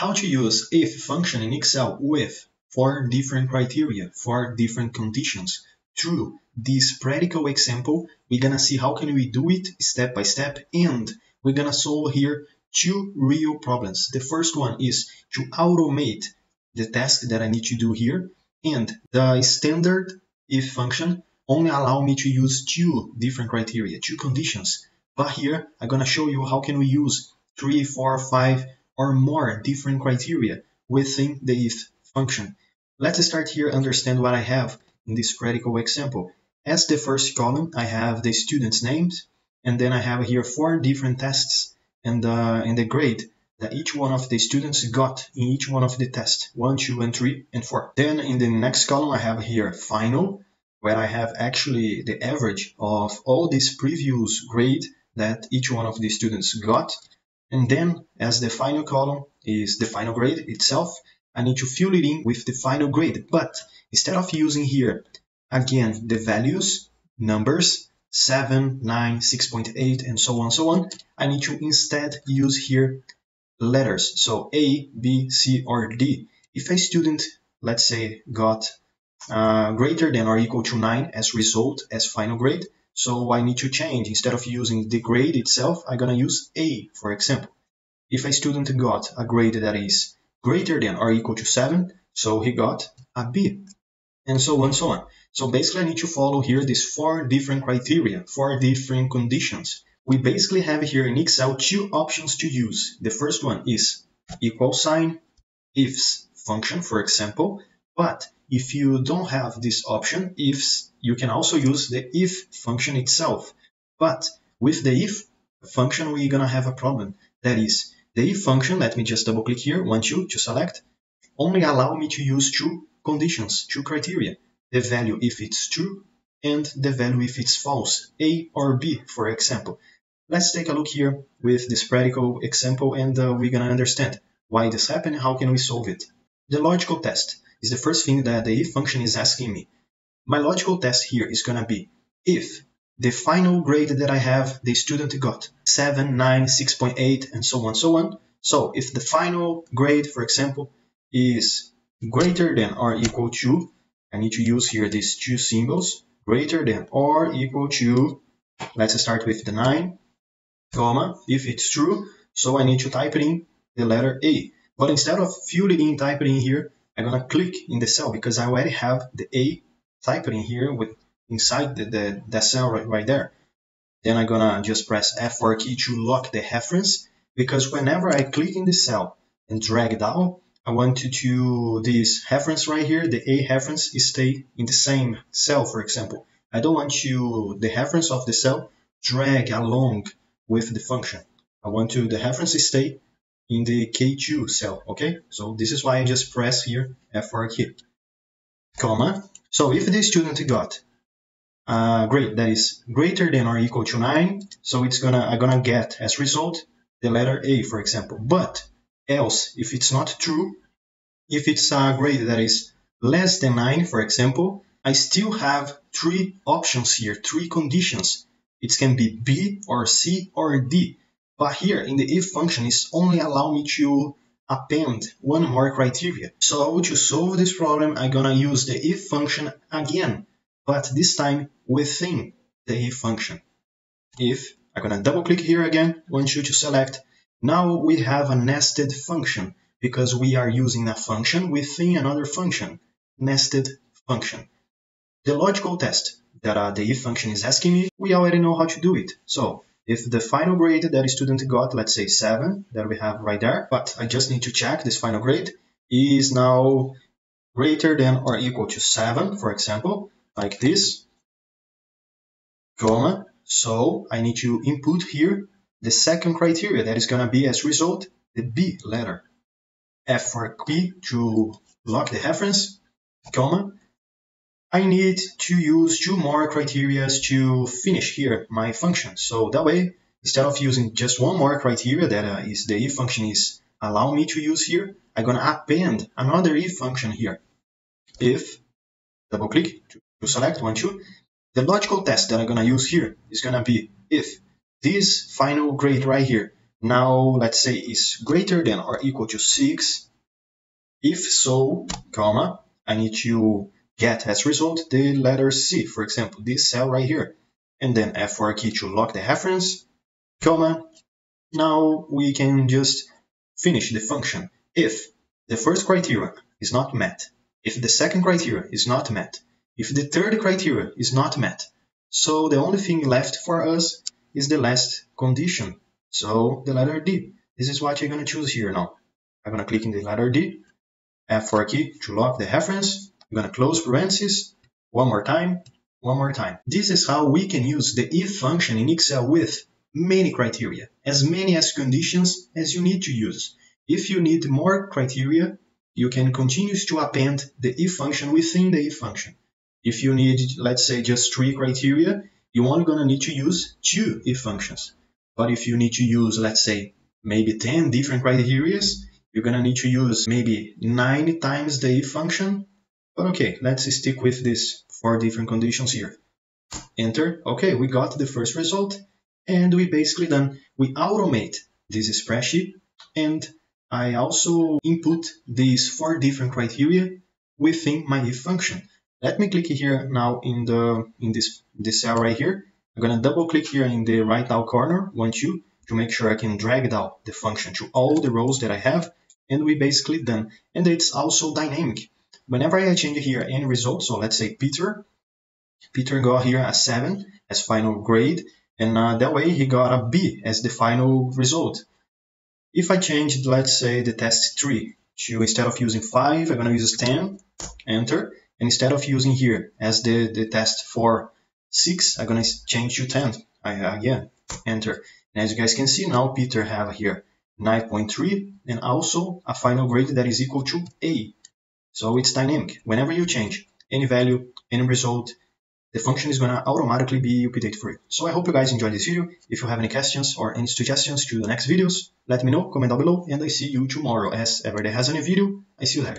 how to use if function in Excel with four different criteria, four different conditions. Through this practical example, we're gonna see how can we do it step by step and we're gonna solve here two real problems. The first one is to automate the task that I need to do here and the standard if function only allow me to use two different criteria, two conditions. But here I'm gonna show you how can we use three, four, five, or more different criteria within the if function. Let's start here understand what I have in this practical example. As the first column, I have the students' names, and then I have here four different tests and, uh, the grade that each one of the students got in each one of the tests, one, two, and three, and four. Then in the next column, I have here final, where I have actually the average of all these previous grade that each one of the students got. And then as the final column is the final grade itself, I need to fill it in with the final grade. But instead of using here, again, the values, numbers, 7, 9, 6.8, and so on, so on, I need to instead use here letters. So A, B, C, or D. If a student, let's say, got uh, greater than or equal to 9 as result, as final grade, so I need to change. Instead of using the grade itself, I'm going to use A, for example. If a student got a grade that is greater than or equal to 7, so he got a B, and so on and so on. So basically I need to follow here these four different criteria, four different conditions. We basically have here in Excel two options to use. The first one is equal sign, ifs function, for example, but if you don't have this option, ifs, you can also use the if function itself. But with the if function, we're gonna have a problem. That is, the if function, let me just double click here, one, two, to select, only allow me to use two conditions, two criteria. The value if it's true and the value if it's false, A or B, for example. Let's take a look here with this practical example and uh, we're gonna understand why this happened how can we solve it. The logical test is the first thing that the if function is asking me. My logical test here is going to be if the final grade that I have, the student got 7, 9, 6.8, and so on, so on. So if the final grade, for example, is greater than or equal to, I need to use here these two symbols, greater than or equal to, let's start with the 9, comma, if it's true, so I need to type in the letter A. But instead of filling in, type it in here, I'm gonna click in the cell because I already have the A typed in here with inside the, the, cell right, right there. Then I'm gonna just press F4 key to lock the reference because whenever I click in the cell and drag down, I want to, to this reference right here, the A reference, stay in the same cell, for example. I don't want to the reference of the cell drag along with the function. I want to the reference stay in the K2 cell, okay? So this is why I just press here F4 key, comma. So if the student got uh, grade that is greater than or equal to 9, so it's gonna I'm gonna get as result the letter A, for example. But else, if it's not true, if it's a grade that is less than 9, for example, I still have three options here, three conditions. It can be B or C or D. But here in the if function is only allow me to append one more criteria. So to solve this problem, I'm gonna use the if function again, but this time within the if function. If, I'm gonna double click here again, want you to select. Now we have a nested function because we are using a function within another function, nested function. The logical test that uh, the if function is asking me, we already know how to do it. So if the final grade that a student got, let's say 7, that we have right there, but I just need to check this final grade is now greater than or equal to 7, for example, like this, comma, so I need to input here the second criteria that is going to be as result the B letter. F for B to lock the reference, comma, I need to use two more criteria to finish here my function. So that way, instead of using just one more criteria that uh, is the if function is allow me to use here, I'm gonna append another if function here. If, double click to, to select one, two, the logical test that I'm gonna use here is gonna be if this final grade right here now let's say is greater than or equal to 6. If so, comma, I need to get as result the letter C, for example, this cell right here. And then F4 key to lock the reference, comma. Now we can just finish the function if the first criteria is not met, if the second criteria is not met, if the third criteria is not met. So the only thing left for us is the last condition. So the letter D. This is what you're going to choose here now. I'm going to click in the letter D, F4 key to lock the reference. I'm going to close parentheses one more time, one more time. This is how we can use the if function in Excel with many criteria, as many as conditions as you need to use. If you need more criteria, you can continue to append the if function within the if function. If you need, let's say, just three criteria, you're only going to need to use two if functions. But if you need to use, let's say, maybe 10 different criteria, you're going to need to use maybe 9 times the if function. But okay, let's stick with these four different conditions here. Enter. Okay, we got the first result. And we basically done, we automate this spreadsheet. And I also input these four different criteria within my if function. Let me click here now in the in this this cell right here. I'm gonna double click here in the right now corner, one two, to make sure I can drag down the function to all the rows that I have, and we basically done. And it's also dynamic. Whenever I change here any result, so let's say Peter, Peter got here a seven as final grade, and uh, that way he got a B as the final result. If I changed, let's say the test three to instead of using five, I'm gonna use 10, enter, and instead of using here as the, the test for 6, I'm going to change to 10. I, again, enter. And as you guys can see, now Peter have here 9.3 and also a final grade that is equal to A. So it's dynamic. Whenever you change any value, any result, the function is going to automatically be updated for you. So I hope you guys enjoyed this video. If you have any questions or any suggestions to the next videos, let me know, comment down below, and I see you tomorrow. As every day has a new video, I see you there.